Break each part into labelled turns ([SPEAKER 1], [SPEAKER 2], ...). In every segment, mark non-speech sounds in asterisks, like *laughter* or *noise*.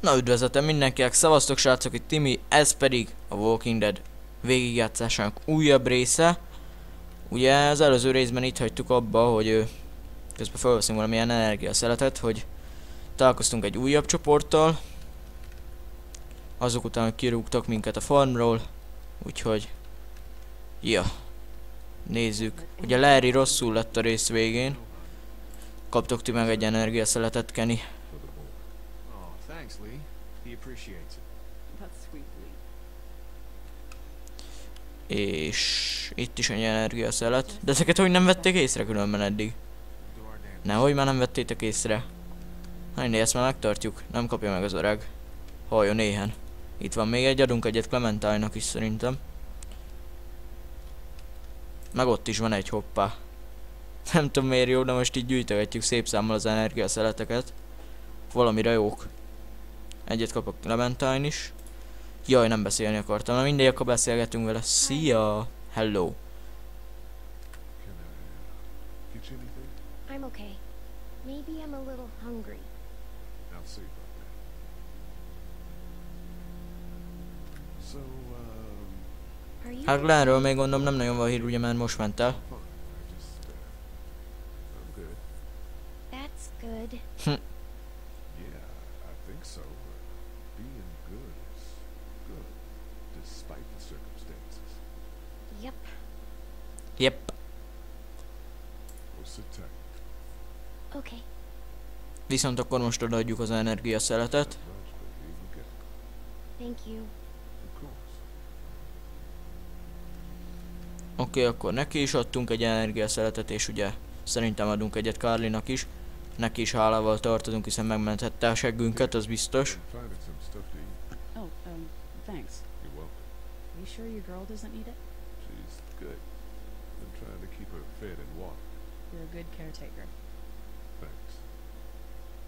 [SPEAKER 1] Na üdvözletem mindenkinek, szavaztok srácok, itt Timi, ez pedig a Walking Dead végigjátszásának újabb része. Ugye az előző részben itt hagytuk abba, hogy közben felveszünk valamilyen energiaszeletet, hogy találkoztunk egy újabb csoporttal. Azok után, hogy kirúgtak minket a farmról, úgyhogy... Ja. Nézzük. Ugye Larry rosszul lett a rész végén. Kaptok ti meg egy energiaszeletet, Kenny.
[SPEAKER 2] Oh, thanks, Lee. He appreciates it.
[SPEAKER 3] That's sweet, Lee.
[SPEAKER 1] És itt is egy energiaszelet. De ezeket hogy nem vették észre különben eddig? Nehogy már nem vettétek észre. Na mindegy, ezt már megtartjuk. Nem kapja meg az öreg. Halljon éhen. Itt van még egy, adunk egyet Clementine-nak is szerintem. Meg ott is van egy hoppá. *laughs* Nem tudom miért jó, de most így gyűjtögetjük szép számmal az energiaszeleteket. Valamire jók. Egyet kapok Clementine is. Jaj, nem beszélni akartam. Na mindegy, akkor beszélgetünk vele. Szia! Hello!
[SPEAKER 2] Can I get you anything?
[SPEAKER 4] I'm okay. Maybe I'm a little hungry.
[SPEAKER 2] I'll see about that. So, um?
[SPEAKER 1] Hát Glenről még gondolom nem nagyon van hír, ugye mert most ment el.
[SPEAKER 2] uh.
[SPEAKER 4] That's good. *laughs*
[SPEAKER 2] Yeah, I think so. Uh, being good is good, despite the circumstances.
[SPEAKER 4] Yep.
[SPEAKER 1] Yep.
[SPEAKER 2] Well, sit tight.
[SPEAKER 4] Okay.
[SPEAKER 1] Viszont akkor most odaadjuk az energiaszeletet.
[SPEAKER 4] Thank you.
[SPEAKER 1] Oké, akkor neki is adtunk egy energiaszeletet, és ugye szerintem adunk egyet Carlinak is. Neki is hálával tartozunk, hiszen megmenthette a seggünket, az biztos.
[SPEAKER 3] Oh, um, thanks.
[SPEAKER 2] You're welcome.
[SPEAKER 3] Are you sure your girl doesn't need it?
[SPEAKER 2] She's good. Been trying to keep her fed and watered.
[SPEAKER 3] You're a good caretaker.
[SPEAKER 2] Thanks.
[SPEAKER 1] Amúgy mi itt a
[SPEAKER 2] You're
[SPEAKER 1] helyzet?
[SPEAKER 2] pretty good shot.
[SPEAKER 3] Well, you don't fuck with a reporter, especially one that's three days out from her last cup of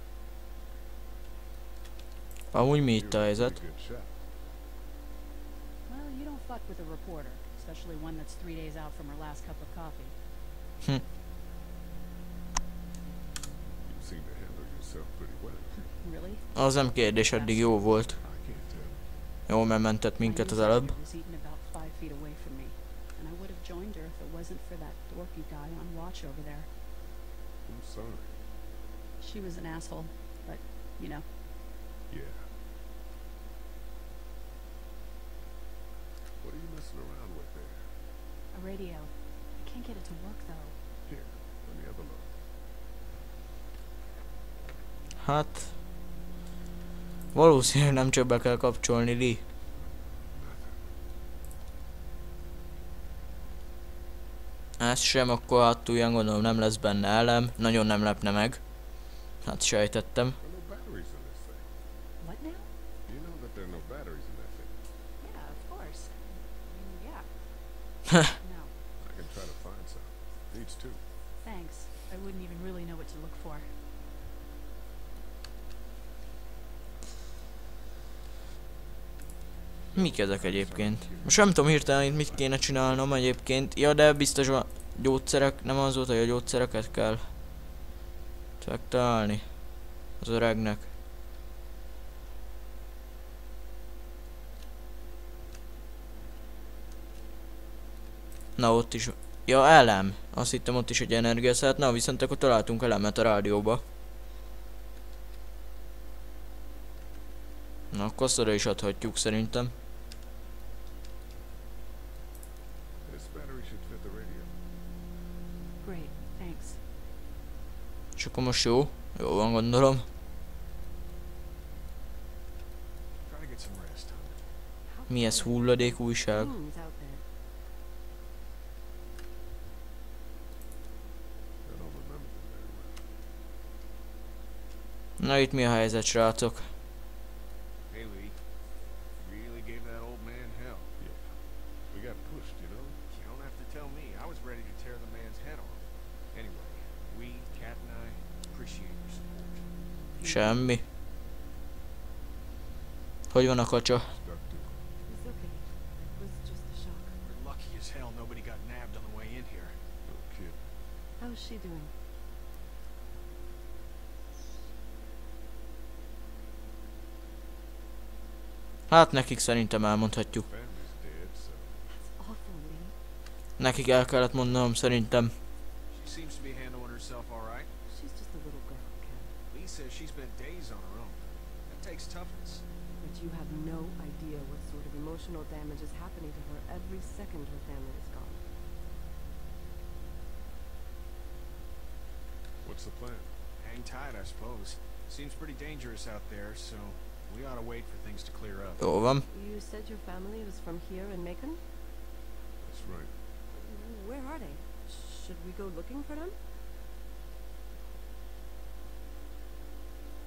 [SPEAKER 3] coffee.
[SPEAKER 2] You seem to handle yourself pretty well. *laughs*
[SPEAKER 3] Really?
[SPEAKER 1] Az nem kérdés, eddig jó volt.
[SPEAKER 2] I can't tell.
[SPEAKER 1] Jó, mert mentett minket az előbb.
[SPEAKER 3] She was an asshole, but you know,
[SPEAKER 2] Yeah. What are you messing around with there?
[SPEAKER 3] a radio. I can't get it to work though.
[SPEAKER 2] Here, let me have a look.
[SPEAKER 1] Hát... Valószínűleg nem csak be kell kapcsolni, Lee. Ez sem, akkor hát olyan gondolom nem lesz benne elem. Nagyon nem lepne meg. Hát sejtettem.
[SPEAKER 2] There are no batteries in this thing.
[SPEAKER 3] What now?
[SPEAKER 2] You know that there are no batteries in that thing.
[SPEAKER 3] Yeah, of course. Mm, yeah. no,
[SPEAKER 2] I can try to find some. Needs two.
[SPEAKER 3] thanks. I wouldn't even really know what to look for.
[SPEAKER 1] Mik ezek egyébként? Most nem tudom hirtelen itt mit kéne csinálnom egyébként. Ja, de biztos van gyógyszerek, nem az volt, hogy a gyógyszereket kell megtalálni az öregnek. Na ott is. Ja, elem. Azt hittem ott is egy energiaszállt. Na, viszont akkor találtunk elemet a rádióba. Na, akkor is adhatjuk szerintem.
[SPEAKER 2] This battery should fit the radio.
[SPEAKER 3] Great, thanks.
[SPEAKER 1] És akkor most jó? Jó van gondolom. Mi ez hulladék újság? Na itt mi a helyzet srácok?
[SPEAKER 2] Hey, Lee. Really gave that old man hell. Yeah. We got pushed, you know?
[SPEAKER 5] You don't have to tell me. I was ready to tear the man's head off. Anyway, we, Kat and I, appreciate your support.
[SPEAKER 1] Semmi. Hogy van a kacsa?
[SPEAKER 2] Stuck to it.
[SPEAKER 3] It's okay. It was just a shock.
[SPEAKER 5] We're lucky as hell nobody got nabbed on the way in here.
[SPEAKER 2] No kid.
[SPEAKER 3] How's she doing?
[SPEAKER 1] Hát nekik szerintem elmondhatjuk. Nekik el kellett mondanom szerintem.
[SPEAKER 5] Says she spent days on her own. That takes toughness.
[SPEAKER 6] But you have no idea what sort of emotional damage is happening to her every second her family is gone.
[SPEAKER 2] what's the plan?
[SPEAKER 5] Hang tight, I suppose. Seems pretty dangerous out there, so we ought to wait for things to clear up.
[SPEAKER 1] Jó van.
[SPEAKER 6] You said your family was from here in Macon?
[SPEAKER 2] That's right.
[SPEAKER 6] Where are they? Should we go looking for them?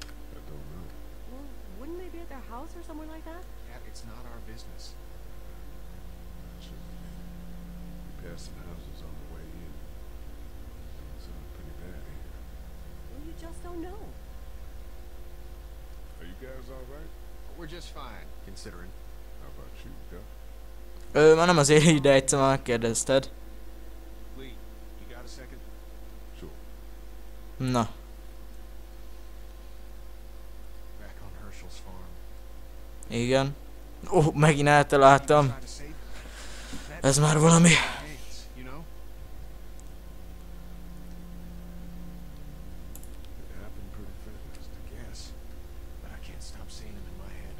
[SPEAKER 2] I don't know.
[SPEAKER 6] Well, wouldn't they be at their house or somewhere like that?
[SPEAKER 5] Cat, it's not our business.
[SPEAKER 2] Actually, we passed some houses on the way in. It's uh, pretty bad here.
[SPEAKER 6] Well, you just don't know.
[SPEAKER 2] Are you guys all right?
[SPEAKER 5] We're just fine, considering.
[SPEAKER 2] How about you, Doc?
[SPEAKER 1] Ö, már nem azért ide egyszer már megkérdezted.
[SPEAKER 5] Lee, you got a second?
[SPEAKER 2] Sure.
[SPEAKER 1] Na, igen. Ó, oh, megint eltaláltam. Ez már valami.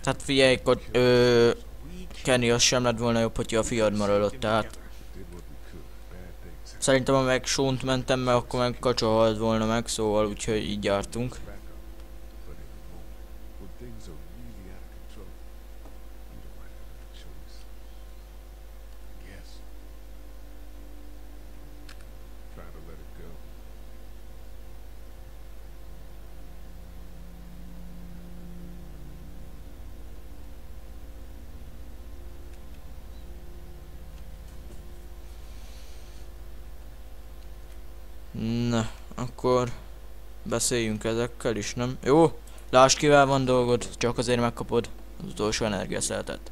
[SPEAKER 1] Tehát figyelj, hogy ö, Kenny az sem lett volna jobb, hogyha a fiad maradott, tehát szerintem ha meg Sónt mentem meg, akkor meg Kacsa volna meg, szóval úgyhogy így jártunk.
[SPEAKER 2] Back up. But in a moment, when things are really out of control, you don't have a choice.
[SPEAKER 5] I guess.
[SPEAKER 2] Try to let it go.
[SPEAKER 1] Na, akkor beszéljünk ezekkel is, nem? Jó, lásd kivel van dolgod, csak azért megkapod az utolsó energiaszeletet.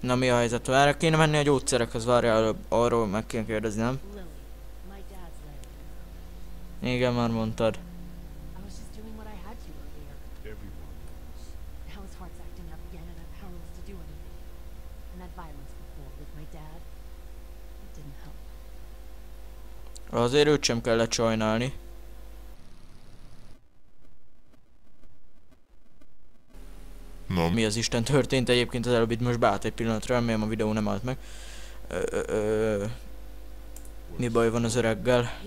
[SPEAKER 1] Na mi a helyzet? Erre kéne menni a gyógyszerekhez, várjál előbb, arról meg kéne kérdezni, nem? Igen, már mondtad.
[SPEAKER 4] I was just doing what I had to earlier.
[SPEAKER 2] Everyone knows.
[SPEAKER 4] Now his heart's acting up again and I'm powerless to do anything. And that violence before with my dad, it didn't help.
[SPEAKER 1] Azért őt sem kellett sajnálni.
[SPEAKER 7] Na,
[SPEAKER 1] Mi az Isten történt egyébként az előbb itt most beállt egy pillanatra, remélem a videó nem állt meg. Ö, ö, ö, mi baj van az öreggel?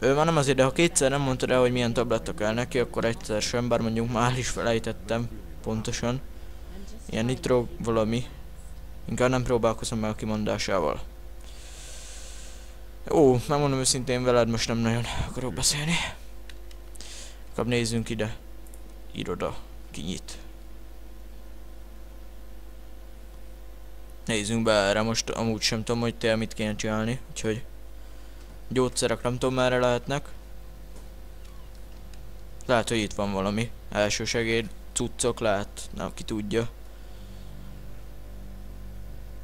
[SPEAKER 1] Ő már nem azért, de ha kétszer nem mondtad el, hogy milyen tabletta kell neki, akkor egyszer sem, bár mondjuk már is felejtettem pontosan. Ilyen nitro valami. Inkább nem próbálkozom meg a kimondásával. Ó, megmondom őszintén veled, most nem nagyon akarok beszélni. Inkább nézzünk ide. Iroda. Kinyit. Nézzünk be erre, most amúgy sem tudom, hogy te mit kéne csinálni, úgyhogy... Gyógyszerek nem tudom merre lehetnek. Lehet, hogy itt van valami. Elsősegéd, cuccok lehet, nem ki tudja. Na mi az Clemmy?
[SPEAKER 2] Can't think about them in here. This door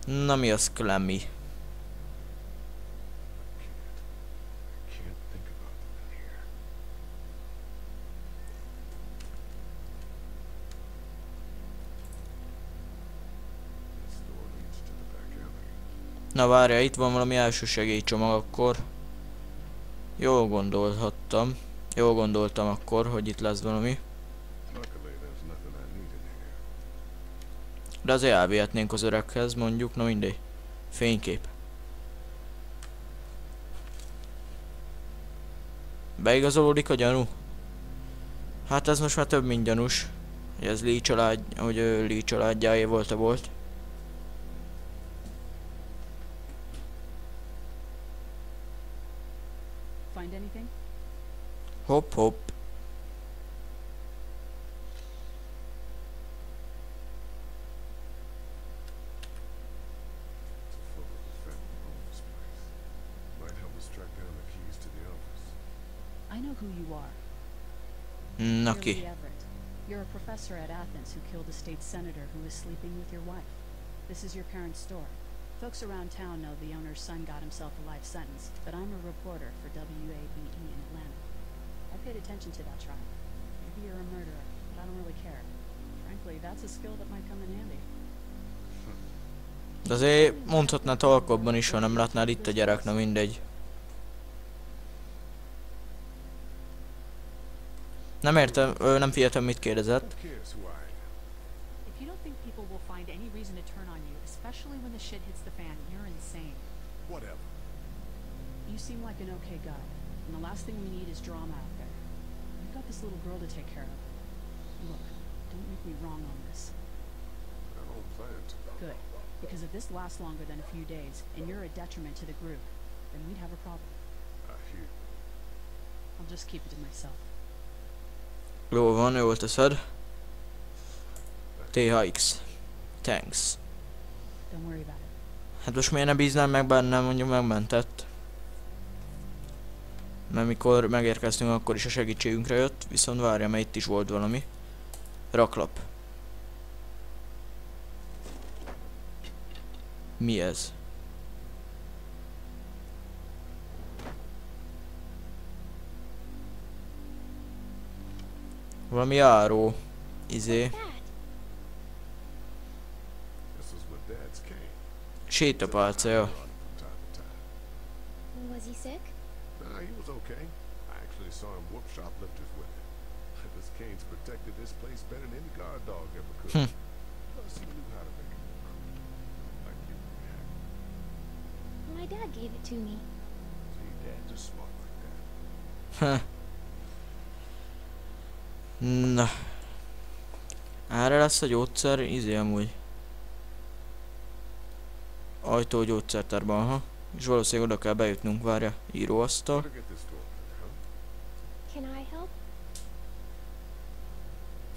[SPEAKER 2] to the back alley.
[SPEAKER 1] Na várja, itt van valami első segélycsomag akkor. Jól gondolhattam. Jól gondoltam akkor, hogy itt lesz valami.
[SPEAKER 2] Luckily, there's nothing I need in here.
[SPEAKER 1] De azért elvihetnénk az öreghez, mondjuk, na mindegy. Fénykép. Beigazolódik a gyanú? Hát ez most már több mint gyanús. Hogy ez Lee család, hogy Lee családjáé volt a volt. Hopp, hopp. Na
[SPEAKER 3] You're a professor at Athens who killed a state senator who was sleeping with your wife. This is your parents' store. Folks around town know the owner's son got himself a life sentence, but I'm a reporter for WABE in Atlanta. I paid attention to that trial. Maybe you're a murderer, but I don't really care. Frankly, that's a skill that might come in handy. Hm.
[SPEAKER 1] De azért mondhatná talkobban is, ha nem látnád itt a gyerek, na mindegy. Nem értem, ö, nem figyeltem mit kérdezett.
[SPEAKER 2] Who cares who I?
[SPEAKER 3] If you don't think people will find any reason to turn on you, especially when the shit hits the fan, you're insane.
[SPEAKER 2] Whatever.
[SPEAKER 3] You seem like an okay guy, and the last thing we need is drama out there. You've got this little girl to take care of. Look, don't make me wrong on this.
[SPEAKER 2] I don't plan to.
[SPEAKER 3] Good. Because if this lasts longer than a few days, and you're a detriment to the group, then we'd have a problem.
[SPEAKER 2] I hear.
[SPEAKER 3] I'll just keep it to myself.
[SPEAKER 1] Jó van, jól teszed. THX. Thanks. Hát most miért ne bíznám meg benne, mondjuk megmentett. Mert mikor megérkeztünk, akkor is a segítségünkre jött, viszont várja, mert itt is volt valami. Raklap. Mi ez? Valami járó. Izé.
[SPEAKER 2] This is what Dad's cane.
[SPEAKER 1] Sétapálca, jó.
[SPEAKER 2] From time to.
[SPEAKER 8] Was he sick?
[SPEAKER 2] Nah, he was okay. I actually saw him whoop shoplifters with it. *laughs* This cane's protected this place better than any guard dog ever could.
[SPEAKER 1] Hmm.
[SPEAKER 2] Plus, he knew how to make it look. Like you react.
[SPEAKER 8] My dad gave it to me.
[SPEAKER 2] See, Dad's just smart like that.
[SPEAKER 1] Heh. Na. Erre lesz a gyógyszer, izé amúgy. Ajtó gyógyszertárban, aha. És valószínűleg oda kell bejutnunk, várja, íróasztal.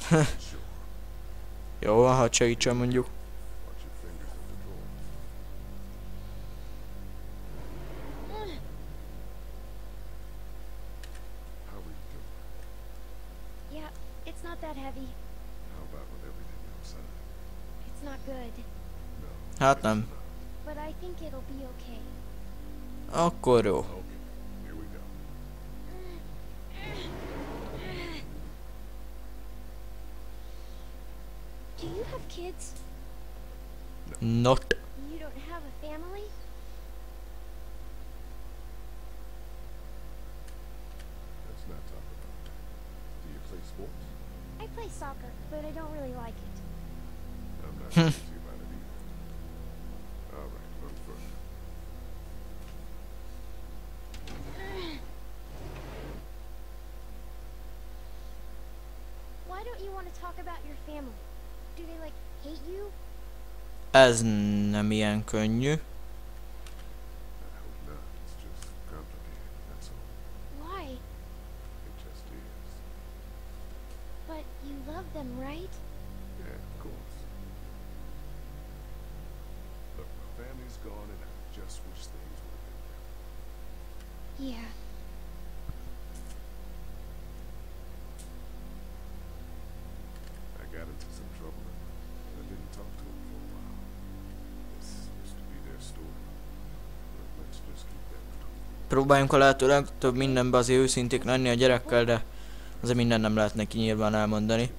[SPEAKER 1] *laughs* Jó, ha segítsen mondjuk.
[SPEAKER 2] No.
[SPEAKER 1] Hát nem.
[SPEAKER 2] not.
[SPEAKER 8] But I think it'll be okay.
[SPEAKER 1] Akkor jó.
[SPEAKER 2] Okay, here we go.
[SPEAKER 8] Do you have kids?
[SPEAKER 1] Not.
[SPEAKER 8] You don't have a family?
[SPEAKER 2] Let's not talk about that. Do you play sports?
[SPEAKER 8] I play soccer, but I don't really like it.
[SPEAKER 2] I'm not
[SPEAKER 1] Hmm.
[SPEAKER 2] crazy about it either. All right, run further.
[SPEAKER 8] Why don't you want to talk about your family? Do they, like, hate you?
[SPEAKER 1] Ez nem ilyen könnyű.
[SPEAKER 2] I hope just complicated, that's.
[SPEAKER 8] Why?
[SPEAKER 2] It just is.
[SPEAKER 8] But you love them, right?
[SPEAKER 2] Yeah, of course. Look, my family's gone and I just wish things would have been different.
[SPEAKER 8] Yeah.
[SPEAKER 1] Próbáljunk a lehető legtöbb mindenbe azért őszinték lenni a gyerekkel, de azért minden nem lehet neki nyilván elmondani.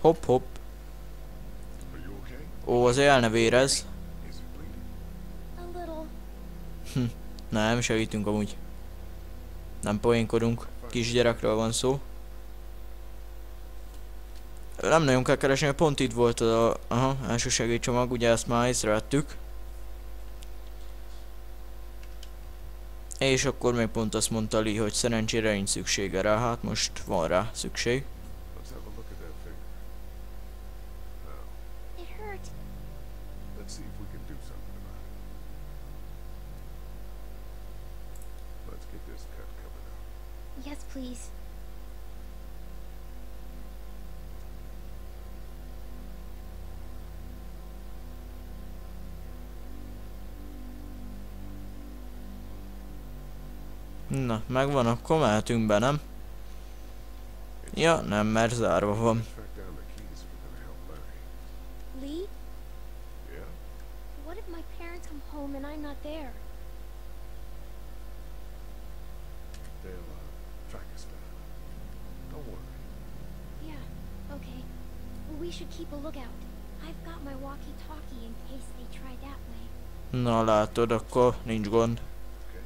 [SPEAKER 1] Hopp, hopp. Ó, azért el ne vérez.
[SPEAKER 8] Little.
[SPEAKER 1] Nem, segítünk amúgy. Nem poénkodunk. Kisgyerekről van szó. Nem nagyon kell keresni, mert pont itt volt a aha, első segélycsomag, ugye ezt már észrevettük. És akkor még pont azt mondta Lee, hogy szerencsére nincs szüksége rá, hát most van rá szükség.
[SPEAKER 2] Have
[SPEAKER 1] Na, megvan, akkor mehetünk be, nem? Ja, nem, mert zárva van.
[SPEAKER 8] Lee,
[SPEAKER 2] Yeah?
[SPEAKER 8] what if my parents come home and I'm not there?
[SPEAKER 2] They'll uh, track us down. Don't worry.
[SPEAKER 8] Yeah, okay. We should keep a lookout. I've got my walkie-talkie in case they try that way.
[SPEAKER 1] Na látod, akkor nincs gond.
[SPEAKER 2] Okay.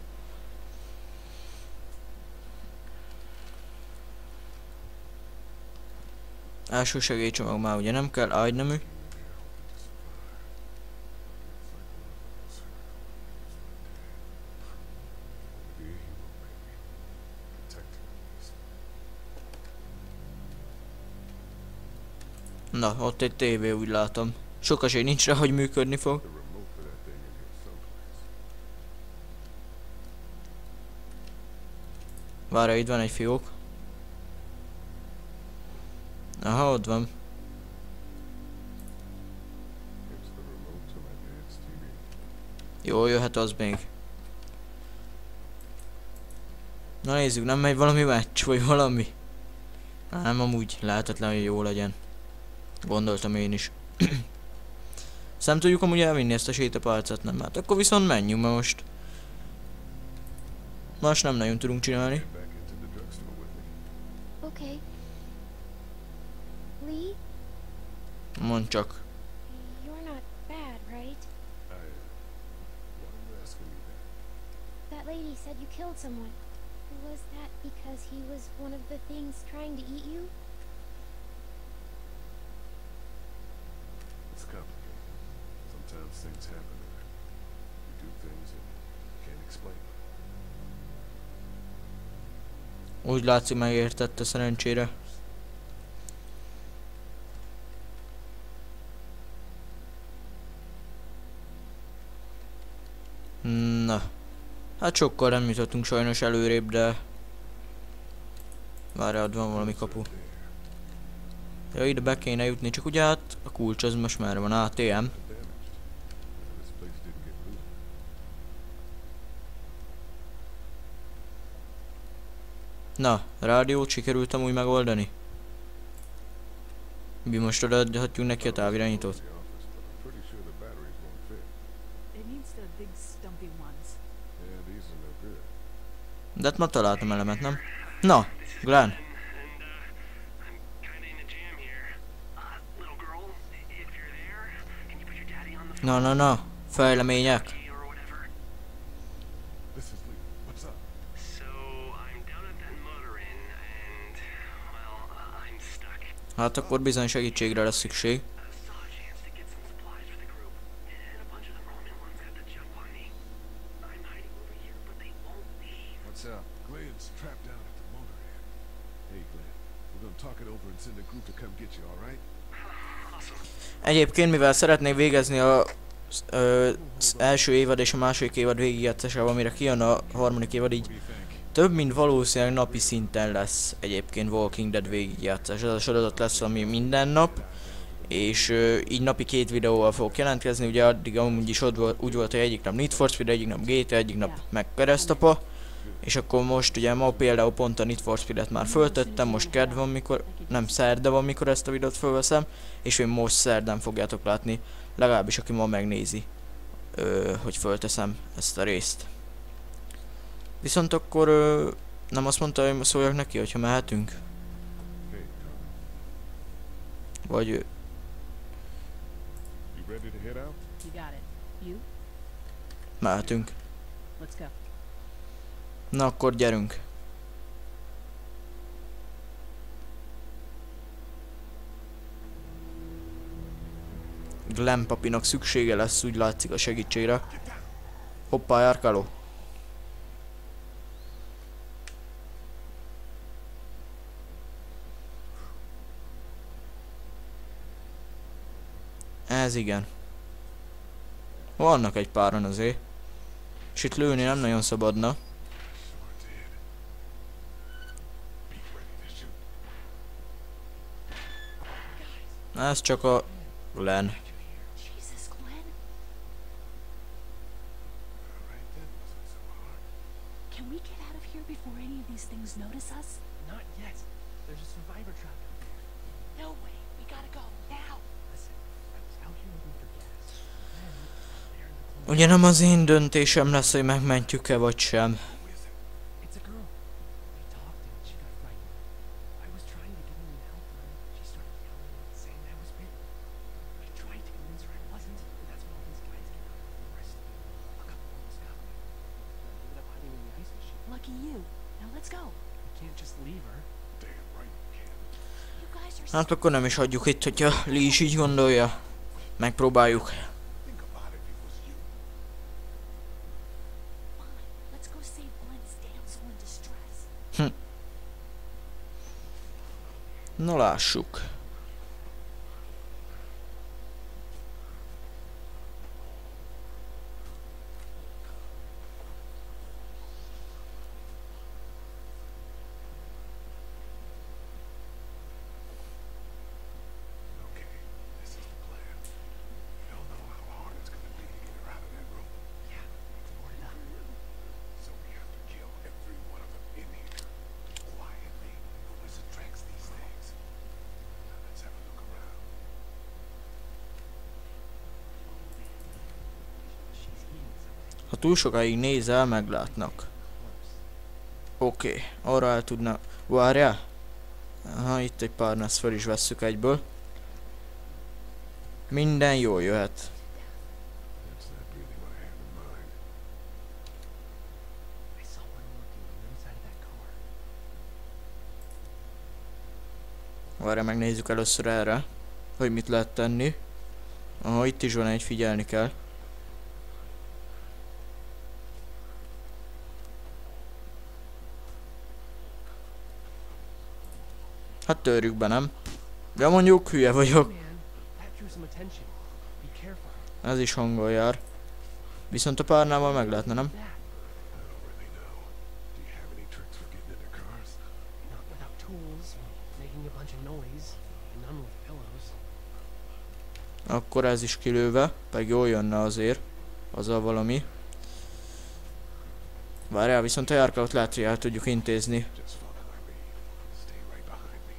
[SPEAKER 1] Első segélycsomag már ugye nem kell, ágynemű. Na, ott egy tévé, úgy látom. Sok esély nincs rá, hogy működni fog. Várja, itt van egy fiók. Aha, ott van. Jó, jöhet az még. Na nézzük, nem megy valami meccs, vagy valami? Nem, amúgy lehetetlen, hogy jó legyen. Gondoltam én is. *clears throat* Szem tudjuk amúgy elvinni ezt a sétapálcát, nem? Hát akkor viszont menjünk, mert most... Más nem nagyon tudunk csinálni.
[SPEAKER 8] Okay. Lee,
[SPEAKER 1] Mondd csak.
[SPEAKER 8] you're not bad, right?
[SPEAKER 2] I, uh, why are you asking me that?
[SPEAKER 8] That lady said you killed someone. Was that because he was one of the things trying to eat you?
[SPEAKER 2] It's complicated. Sometimes things happen and you do things and you can't explain them.
[SPEAKER 1] Úgy látszik megértette szerencsére. Hát sokkal nem jutottunk sajnos előrébb, de... Várjál, ott van valami kapu. Ja, ide be kéne jutni, csak ugye hát a kulcs az most már van ATM. Na, rádiót sikerült amúgy megoldani? Mi most odaadhatjuk neki a távirányítót?
[SPEAKER 2] The office, but I'm pretty sure the batteries won't fit.
[SPEAKER 6] It needs the big stumpy ones.
[SPEAKER 2] Yeah, these are no good.
[SPEAKER 1] De hát ma találtam elemet, nem? Na, Glenn.
[SPEAKER 9] And, uh, I'm kinda in a jam here. Uh, little girl, if you're there, can you put your daddy on the
[SPEAKER 1] Na, na, na. Fejlemények.
[SPEAKER 9] phone or whatever?
[SPEAKER 2] This is Lee. What's up?
[SPEAKER 9] So, I'm down at that motor inn, and, well, uh, I'm stuck.
[SPEAKER 1] Hát akkor bizony segítségre lesz szükség.
[SPEAKER 9] I saw a chance to get some supplies for the group, and a bunch of the Roman ones got the jump on me. I'm hiding over here, but they won't leave.
[SPEAKER 5] What's up?
[SPEAKER 2] Glenn's trapped down at the motor inn. Hey, Glenn. We're gonna talk it over and send a group to come get you, alright?
[SPEAKER 9] Awesome.
[SPEAKER 1] Egyébként, mivel szeretnék végezni a ö, első évad és a második évad végigjátszásával, amire kijön a harmadik évad, így több mint valószínűleg napi szinten lesz egyébként Walking Dead végigjátszás. Ez a sorozat lesz, ami minden nap, és ö, így napi két videóval fogok jelentkezni, ugye addig amúgy is ott volt, úgy volt, hogy egyik nap Need for Speed, egyik nap GTA, egyik nap meg Keresztapa, és akkor most ugye ma például pont a Need for Speed-et már föltettem, most kedv van, mikor, nem szerda van, mikor ezt a videót fölveszem, és én most szerdán fogjátok látni, legalábbis aki ma megnézi, ö, hogy fölteszem ezt a részt. Viszont akkor ö, nem azt mondta, hogy szóljak neki, hogyha mehetünk? Vagy ö,
[SPEAKER 2] You ready to head out?
[SPEAKER 3] You got it. You?
[SPEAKER 1] mehetünk?
[SPEAKER 3] Let's go.
[SPEAKER 1] Na akkor gyerünk. Glenn papinak szüksége lesz, úgy látszik a segítségre. Hoppá, járkáló. Ez igen. Vannak egy páran azért. És itt lőni nem nagyon szabadna.
[SPEAKER 2] Sure did. Be ready to shoot.
[SPEAKER 1] Ez csak a Glenn.
[SPEAKER 8] Jesus, Glenn.
[SPEAKER 2] Alright, that wasn't so hard.
[SPEAKER 4] Can we get out of here before any of these things notice us?
[SPEAKER 5] Not yet.
[SPEAKER 9] There's a survivor trap out there.
[SPEAKER 4] No way. We gotta go now.
[SPEAKER 9] Listen, I was out here looking for gas. Then, there in the corner,
[SPEAKER 1] Ugye nem az én döntésem lesz, hogy megmentjük-e vagy sem.
[SPEAKER 9] it's a girl. We talked and she got frightened. I was trying to get in and help her. and She started yelling and saying I was bitten. I tried to convince her I wasn't, and that's when all these guys came out and arrested me. A couple almost got me. I ended up hiding in the ice machine.
[SPEAKER 4] Lucky you. Now let's go.
[SPEAKER 9] We can't just leave her.
[SPEAKER 2] Damn right you can.
[SPEAKER 4] You guys are
[SPEAKER 1] Hát akkor nem is hagyjuk itt, hogyha Lee is így gondolja. Megpróbáljuk.
[SPEAKER 2] Think about it if it was you.
[SPEAKER 4] fine. Let's go save Glenn's damsel in distress.
[SPEAKER 1] Na lássuk.
[SPEAKER 2] Okay, this is the plan. We all know how hard it's gonna be to get her out of that room.
[SPEAKER 9] Yeah, it's boarded up.
[SPEAKER 2] So we have to kill every one of them in here. Quietly. The wizard tracks these things. Now let's have a look around.
[SPEAKER 9] She's eating something
[SPEAKER 1] Ha túl sokáig nézel, meglátnak. Oké, okay. arra el tudna... Várjál? Aha, itt egy pár ezt fel is vesszük egyből. Minden jól jöhet. Várjál, megnézzük először erre, hogy mit lehet tenni. Aha, itt is van egy, figyelni kell. Hát törjük be, nem? Ja mondjuk, hülye vagyok. Ez is hangol jár. Viszont a párnával meg lehetne, nem? Akkor ez is kilőve, pedig jól jönne azért. Azzal valami. Várjál, viszont a járkálót lehet, hogy el tudjuk intézni.
[SPEAKER 2] Just follow my lead. Stay right behind me.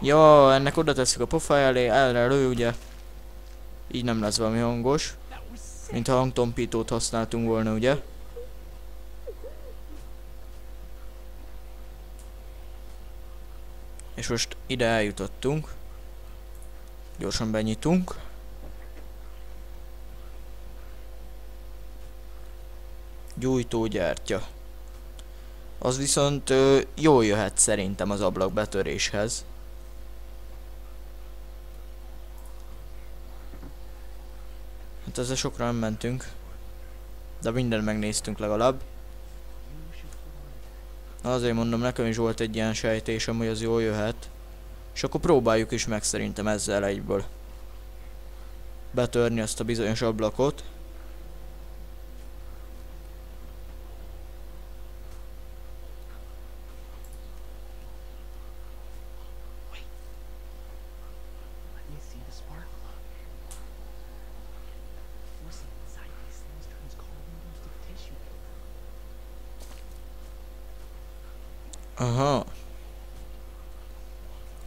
[SPEAKER 1] Ja, ennek oda tesszük a pofája elé, erre lő, ugye. Így nem lesz valami hangos. Mint ha hangtompítót használtunk volna, ugye? És most ide eljutottunk. Gyorsan benyitunk. Gyújtógyártya. Az viszont ö, jól jöhet szerintem az ablakbetöréshez. Hát ezzel sokra nem mentünk. De mindent megnéztünk legalább.
[SPEAKER 9] That.
[SPEAKER 1] Azért mondom, nekem is volt egy ilyen sejtésem, hogy az jól jöhet. És akkor próbáljuk is meg szerintem ezzel egyből. Betörni azt a bizonyos ablakot.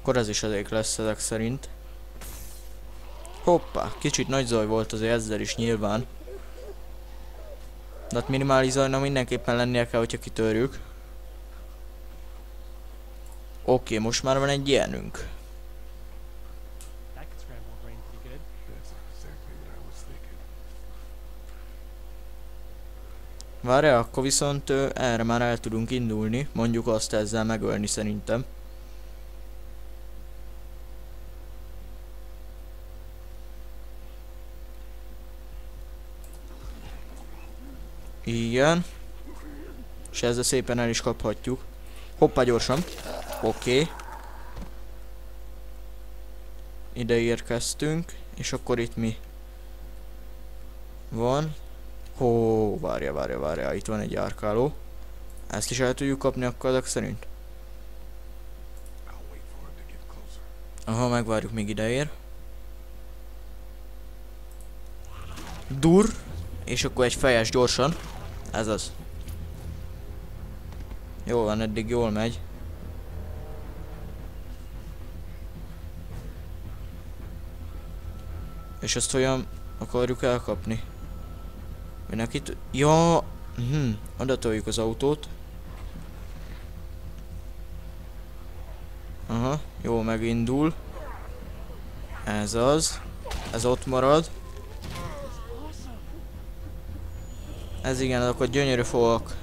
[SPEAKER 1] Akkor ez is elég lesz ezek szerint. Hoppá, kicsit nagy zaj volt azért ezzel is nyilván. De hát minimális zajnak mindenképpen lennie kell, hogyha kitörjük. Oké, most már van egy ilyenünk. Várjál, akkor viszont erre már el tudunk indulni. Mondjuk azt ezzel megölni szerintem. Igen. És ezzel szépen el is kaphatjuk. Hoppá gyorsan. Oké. Okay. Ide érkeztünk. És akkor itt mi? Van. Hó, várja, várja, várja, itt van egy járkáló. Ezt is el tudjuk kapni akkor ezek szerint? Aha, megvárjuk még ideér. Dur. És akkor egy fejes gyorsan. Ez az. Jó, van, eddig jól megy. És azt olyan akarjuk elkapni. Minek itt... Ja! Hm, adatoljuk az autót. Aha, jó megindul. Ez az. Ez ott marad. Ez igen, akkor gyönyörű fogak.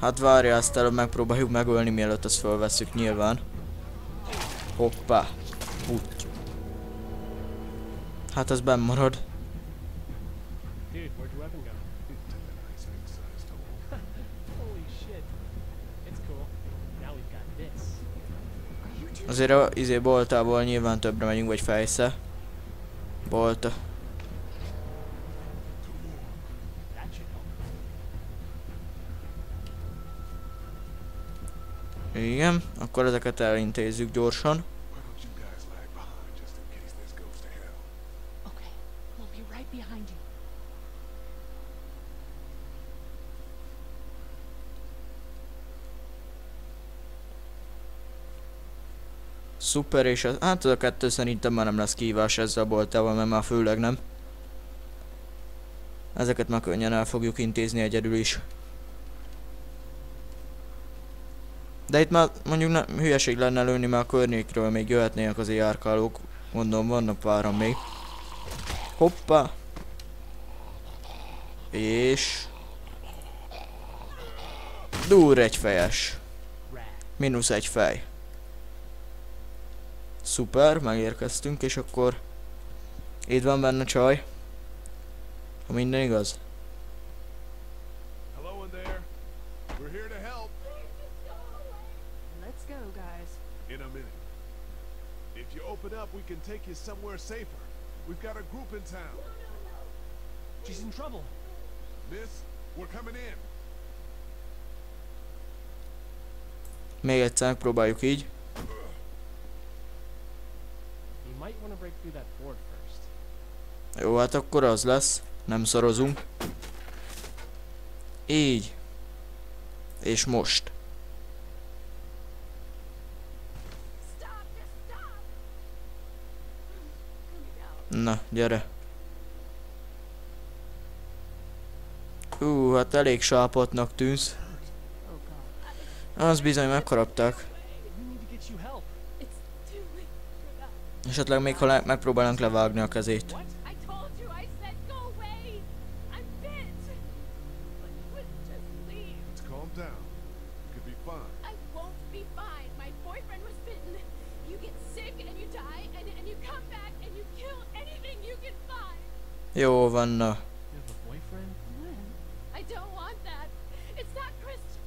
[SPEAKER 1] Hát várja, ezt előbb megpróbáljuk megölni, mielőtt ezt felvesszük nyilván. Hoppá. Úgy. Hát ez benn marad.
[SPEAKER 9] Dude,
[SPEAKER 1] Azért a izé boltából nyilván többre megyünk, vagy fejsze. Bolta. Igen, akkor ezeket elintézzük gyorsan.
[SPEAKER 10] Okay, we'll be right behind you.
[SPEAKER 1] Szuper, és az, hát az a kettő szerintem már nem lesz kívás ezzel a boltával, mert már főleg nem. Ezeket már könnyen el fogjuk intézni egyedül is. De itt már mondjuk nem, hülyeség lenne lőni, mert a környékről még jöhetnének az járkálók. Mondom, vannak páran még. Hoppá! És... Dur egy fejes. Minusz egy fej. Szuper, megérkeztünk, és akkor... Itt van benne csaj. Ha minden igaz.
[SPEAKER 2] Up, we can take you somewhere safer. We've got a group in town.
[SPEAKER 9] She's in trouble.
[SPEAKER 2] Miss, we're coming in.
[SPEAKER 1] Még egyszer megpróbáljuk így. Jó, hát akkor az lesz. Nem szorozunk. Így. És most. Na, gyere. Ú, hát elég sápatnak tűnsz. Az bizony megharapták.
[SPEAKER 9] We need to get you help.
[SPEAKER 6] It's too late for that.
[SPEAKER 1] Esetleg még ha le- megpróbálnánk levágni a kezét.
[SPEAKER 9] What?
[SPEAKER 6] I told you, I said go away! I'm bit! But, but just leave.
[SPEAKER 2] Let's calm down. Could be fine.
[SPEAKER 6] I won't be fine. My boyfriend was bitten. You get sick and you die, and, and you come back and you kill anything you can find.
[SPEAKER 1] Jó van, na.
[SPEAKER 9] You have a boyfriend?
[SPEAKER 6] Glenn, I don't want that. It's not Christian.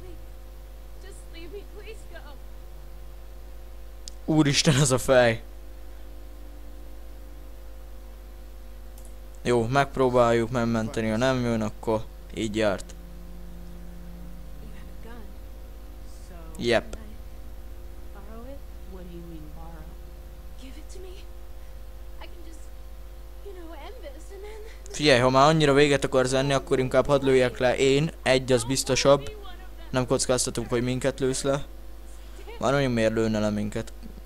[SPEAKER 6] Please, just leave me. Please go.
[SPEAKER 1] Úristen, az a fej. Jó, megpróbáljuk megmenteni, ha nem jön, akkor így járt. Yep. Figyelj, ha már annyira véget akarsz venni, akkor inkább hadd lőjek le én, egy az biztosabb. Nem kockáztatunk, hogy minket lősz le. Már olyan miért lőne le minket.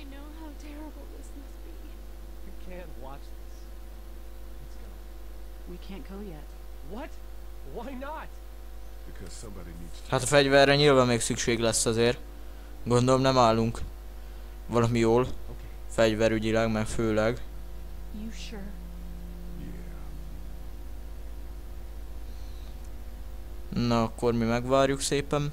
[SPEAKER 6] I know how terrible this must be.
[SPEAKER 9] You can't watch this. Let's go.
[SPEAKER 3] We can't go yet.
[SPEAKER 9] What? Why not?
[SPEAKER 2] Because somebody needs to.
[SPEAKER 1] Hát a fegyverre nyilván még szükség lesz azért. Gondolom nem állunk valami jól, fegyverügyileg, meg főleg.
[SPEAKER 3] You sure?
[SPEAKER 2] Yeah.
[SPEAKER 1] Na, akkor mi megvárjuk szépen.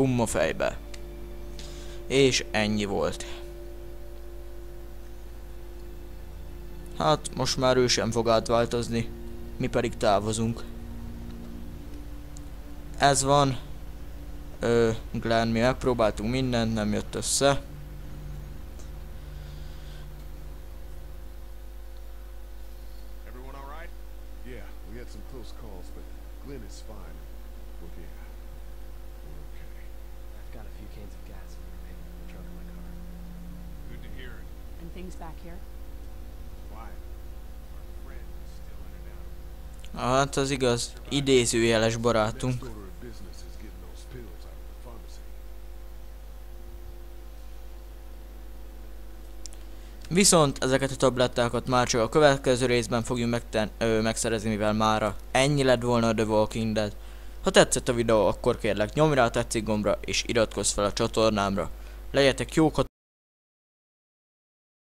[SPEAKER 1] Bum a fejbe. És ennyi volt. Hát, most már ő sem fog átváltozni. Mi pedig távozunk. Ez van. Ö, Glenn, mi megpróbáltunk mindent, nem jött össze.
[SPEAKER 5] Everyone all right?
[SPEAKER 2] Yeah, we had some close calls, but Glenn is fine. Well, yeah, we're okay.
[SPEAKER 9] I've got a few cans of gas in the remaining in the trunk of my car.
[SPEAKER 5] Good to hear it.
[SPEAKER 3] And things back here?
[SPEAKER 5] Quiet. Our friend is still in and out.
[SPEAKER 1] Hát az igaz. Idézőjeles barátunk. Viszont ezeket a tablettákat már csak a következő részben fogjuk megten- ö, megszerezni, mivel mára ennyi lett volna a The Walking Dead. Ha tetszett a videó, akkor kérlek nyomj rá a tetszik gombra és iratkozz fel a csatornámra. Legyetek jók,